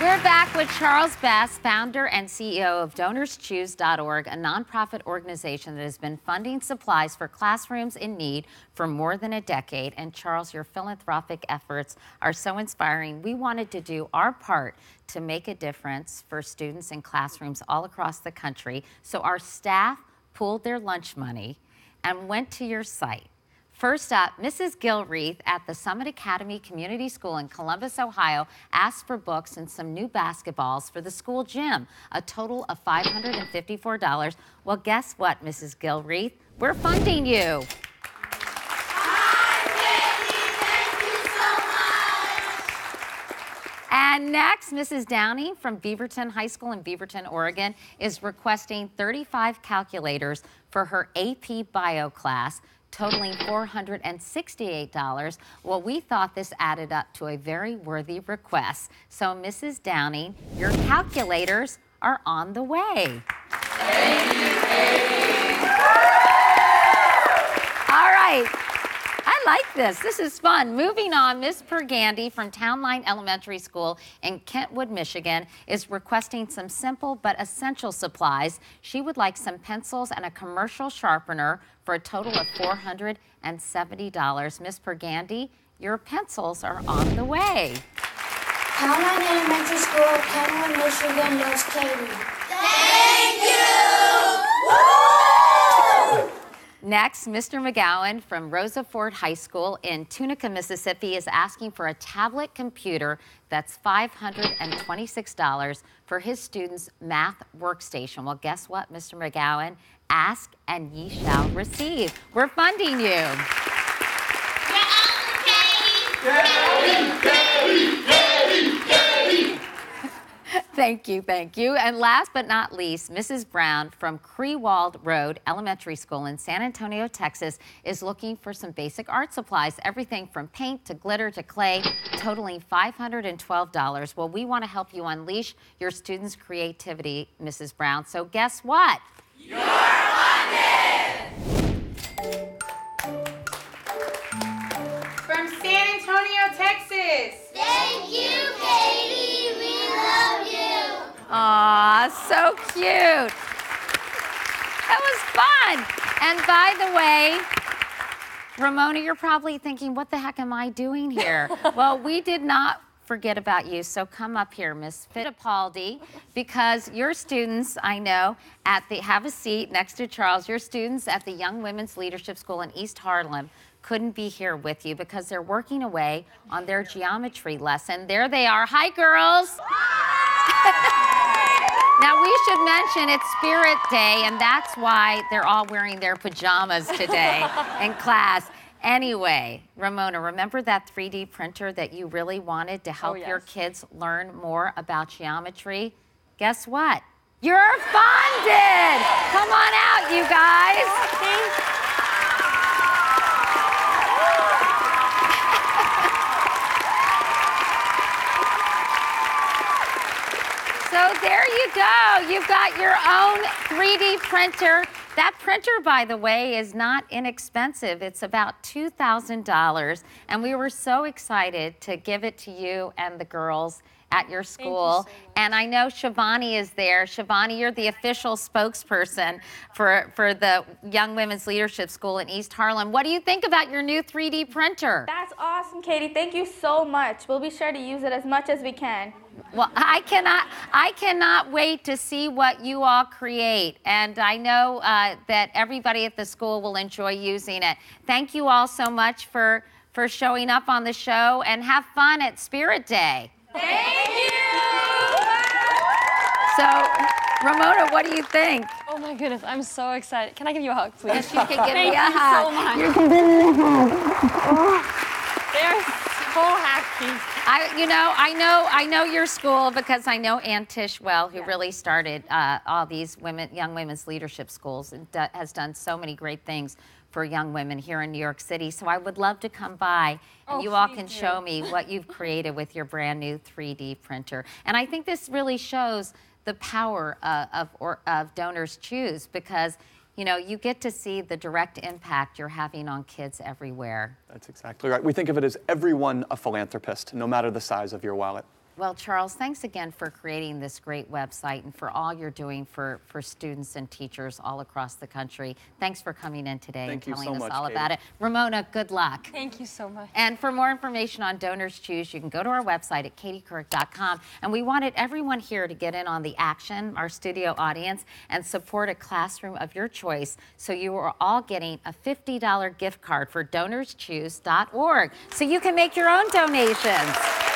We're back with Charles Best, founder and CEO of DonorsChoose.org, a nonprofit organization that has been funding supplies for classrooms in need for more than a decade. And Charles, your philanthropic efforts are so inspiring. We wanted to do our part to make a difference for students in classrooms all across the country. So our staff pooled their lunch money and went to your site. First up, Mrs. Gilreath at the Summit Academy Community School in Columbus, Ohio, asked for books and some new basketballs for the school gym, a total of $554. Well, guess what, Mrs. Gilreath? We're funding you. And next, Mrs. Downey from Beaverton High School in Beaverton, Oregon, is requesting 35 calculators for her AP Bio class totaling $468. Well, we thought this added up to a very worthy request. So, Mrs. Downing, your calculators are on the way. Thank you, Katie. All right. I like this. This is fun. Moving on, Miss Pergandy from Townline Elementary School in Kentwood, Michigan, is requesting some simple but essential supplies. She would like some pencils and a commercial sharpener for a total of $470. Miss Pergandy, your pencils are on the way. Townline Elementary School, Kentwood, Michigan, loves Katie. Thank you! Woo! Next, Mr. McGowan from Rosa Fort High School in Tunica, Mississippi is asking for a tablet computer that's $526 for his students' math workstation. Well, guess what, Mr. McGowan? Ask and ye shall receive. We're funding you. Thank you, thank you. And last but not least, Mrs. Brown from Crewald Road Elementary School in San Antonio, Texas, is looking for some basic art supplies, everything from paint to glitter to clay, totaling $512. Well, we want to help you unleash your students' creativity, Mrs. Brown. So guess what? You're funded! From San Antonio, Texas. So cute. That was fun. And by the way, Ramona, you're probably thinking, what the heck am I doing here? well, we did not forget about you. So come up here, Miss Fittipaldi, because your students, I know, at the have a seat next to Charles. Your students at the Young Women's Leadership School in East Harlem couldn't be here with you because they're working away on their geometry lesson. There they are. Hi, girls. Now, we should mention it's Spirit Day, and that's why they're all wearing their pajamas today in class. Anyway, Ramona, remember that 3D printer that you really wanted to help oh, yes. your kids learn more about geometry? Guess what? You're funded! Come on out, you guys. So there you go. You've got your own 3D printer. That printer, by the way, is not inexpensive. It's about $2,000. And we were so excited to give it to you and the girls at your school. so and I know Shivani is there. Shivani, you're the official spokesperson for, for the Young Women's Leadership School in East Harlem. What do you think about your new 3D printer? That's awesome, Katie. Thank you so much. We'll be sure to use it as much as we can. Well, I cannot, I cannot wait to see what you all create. And I know uh, that everybody at the school will enjoy using it. Thank you all so much for, for showing up on the show and have fun at Spirit Day. So, Ramona, what do you think? Oh my goodness, I'm so excited. Can I give you a hug, please? Yes, you can give me a hug. so much. You can give me a hug. They're so happy. I, you know, I know, I know your school because I know Ann Tisch well, who really started uh, all these women, young women's leadership schools, and has done so many great things for young women here in New York City. So I would love to come by and Oh, you all can do. show me what you've created with your brand new 3D printer. And I think this really shows the power uh, of, or, of Donors Choose because. You know, you get to see the direct impact you're having on kids everywhere. That's exactly right. We think of it as everyone a philanthropist, no matter the size of your wallet. Well, Charles, thanks again for creating this great website and for all you're doing for, for students and teachers all across the country. Thanks for coming in today Thank and telling so us much, all Katie. about it. Ramona, good luck. Thank you so much. And for more information on Donors Choose, you can go to our website at katiecouric.com. And we wanted everyone here to get in on the action, our studio audience, and support a classroom of your choice. So you are all getting a $50 gift card for donorschoose.org so you can make your own donations.